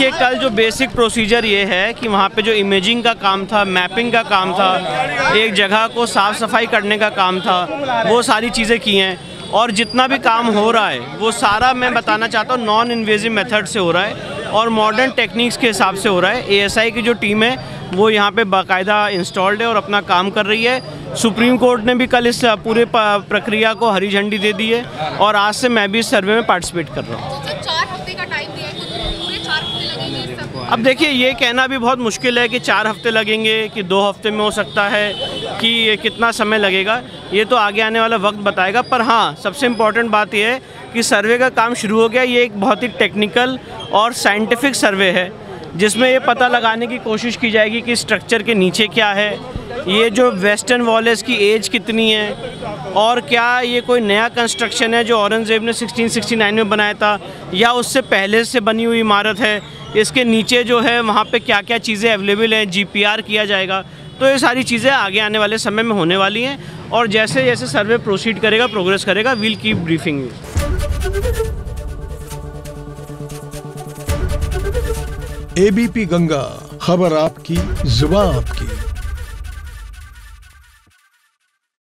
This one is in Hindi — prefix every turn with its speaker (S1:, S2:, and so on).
S1: देखिए, कल जो बेसिक प्रोसीजर ये है कि वहाँ पे जो इमेजिंग का काम था मैपिंग का काम था, एक जगह को साफ़ सफ़ाई करने का काम था, वो सारी चीज़ें की हैं। और जितना भी काम हो रहा है, वो सारा मैं बताना चाहता हूँ नॉन इन्वेजिव मेथड से हो रहा है और मॉडर्न टेक्निक्स के हिसाब से हो रहा है। एएसआई की जो टीम है, वो यहाँ पे बाकायदा इंस्टॉल्ड है और अपना काम कर रही है। सुप्रीम कोर्ट ने भी कल इस पूरे प्रक्रिया को हरी झंडी दे दी है और आज से मैं भी इस सर्वे में पार्टिसिपेट कर रहा हूँ। अब देखिए, ये कहना भी बहुत मुश्किल है कि चार हफ़्ते लगेंगे, कि दो हफ़्ते में हो सकता है कि ये कितना समय लगेगा। ये तो आगे आने वाला वक्त बताएगा, पर हाँ सबसे इंपॉर्टेंट बात यह है कि सर्वे का काम शुरू हो गया। ये एक बहुत ही टेक्निकल और साइंटिफिक सर्वे है, जिसमें ये पता लगाने की कोशिश की जाएगी कि स्ट्रक्चर के नीचे क्या है ये जो वेस्टर्न वॉल की एज कितनी है? और क्या ये कोई नया कंस्ट्रक्शन है जो औरंगज़ेब ने 1669 में बनाया था? या उससे पहले से बनी हुई इमारत है? इसके नीचे जो है, वहाँ पे क्या क्या चीज़ें अवेलेबल हैं? जीपीआर किया जाएगा। तो ये सारी चीज़ें आगे आने वाले समय में होने वाली हैं। और जैसे जैसे सर्वे प्रोसीड करेगा प्रोग्रेस करेगा will keep briefing
S2: ABP Ganga खबर आपकी जुबा आपकी।